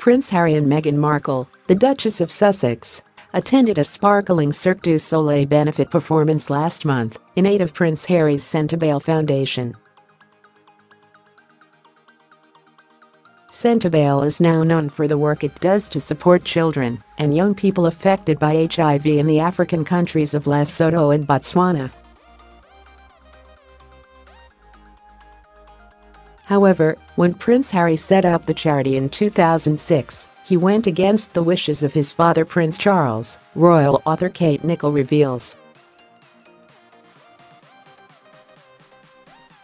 Prince Harry and Meghan Markle, the Duchess of Sussex, attended a sparkling Cirque du Soleil benefit performance last month in aid of Prince Harry's Sentebale Foundation. Sentebale is now known for the work it does to support children and young people affected by HIV in the African countries of Lesotho and Botswana. However, when Prince Harry set up the charity in 2006, he went against the wishes of his father Prince Charles, royal author Kate Nicholl reveals.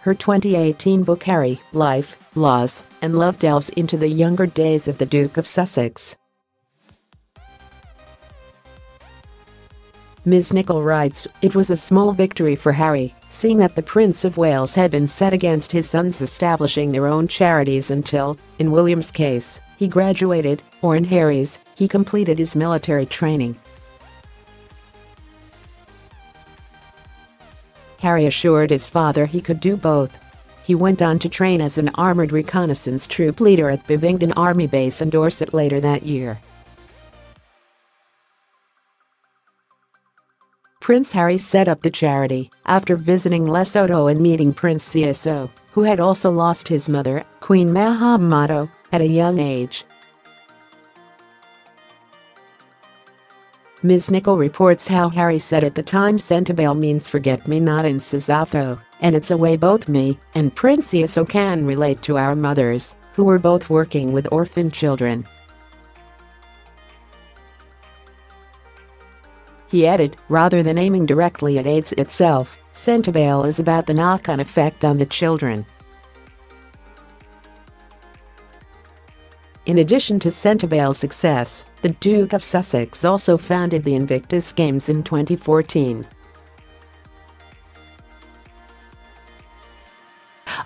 Her 2018 book Harry, Life, Loss, and Love delves into the younger days of the Duke of Sussex. Ms. Nicholl writes, It was a small victory for Harry, seeing that the Prince of Wales had been set against his sons establishing their own charities until, in William's case, he graduated, or in Harry's, he completed his military training. Harry assured his father he could do both. He went on to train as an armored reconnaissance troop leader at Bovingdon Army Base in Dorset later that year. Prince Harry set up the charity after visiting Lesotho and meeting Prince Seeiso, who had also lost his mother, Queen Mahomato, at a young age. Ms. Nicholl reports how Harry said at the time Sentebale means forget-me-not in Sesotho, and it's a way both me and Prince Seeiso can relate to our mothers, who were both working with orphan children. He added, rather than aiming directly at AIDS itself, Sentebale is about the knock-on effect on the children. In addition to Sentebale's success, the Duke of Sussex also founded the Invictus Games in 2014.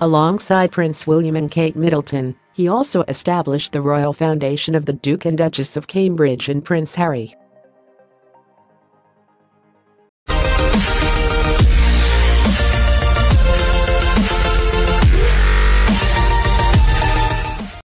Alongside Prince William and Kate Middleton, he also established the Royal Foundation of the Duke and Duchess of Cambridge and Prince Harry.